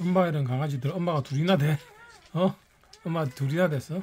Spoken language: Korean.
엄마 이런 강아지들 엄마가 둘이나 돼? 어? 엄마 둘이나 됐어?